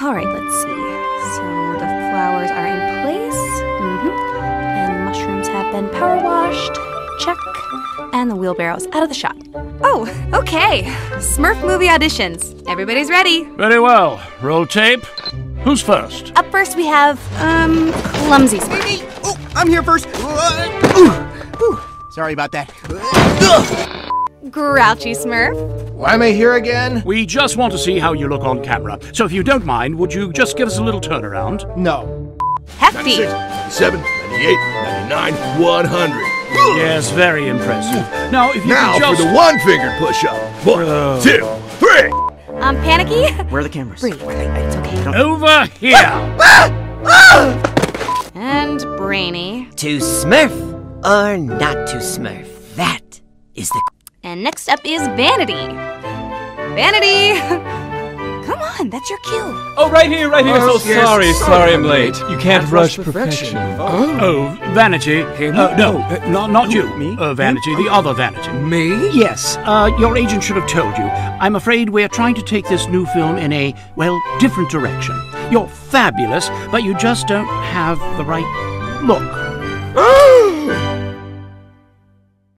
All right, let's see. So the flowers are in place. Mm-hmm. And the mushrooms have been power washed. Check. And the wheelbarrow's out of the shot. Oh, okay. Smurf movie auditions. Everybody's ready. Very well. Roll tape. Who's first? Up first, we have, um, Clumsy Smurf. Me! Oh, I'm here first. Ooh, ooh. Sorry about that. Grouchy Smurf. Why am I here again? We just want to see how you look on camera. So if you don't mind, would you just give us a little turnaround? No. Hefty. 97, 98, 99, 100. Yes, very impressive. Now, if you Now could just... for the one fingered push up. One, Uh. two, three. Um, Panicky. Where are the cameras? Breathe. It's okay. Over here! And Brainy. To Smurf or not to Smurf? That is the. And next up is Vanity. Vanity! Come on, that's your cue. Oh, right here, right here. Oh, so yes, sorry, sorry sorry, I'm I'm late. late. You can't Can't rush rush perfection. perfection. Oh, Vanity. Uh, no, uh, not, not you. Me? Uh, Vanity, the other Vanity. Me? Yes, uh, your agent should have told you. I'm afraid we're trying to take this new film in a, well, different direction. You're fabulous, but you just don't have the right look.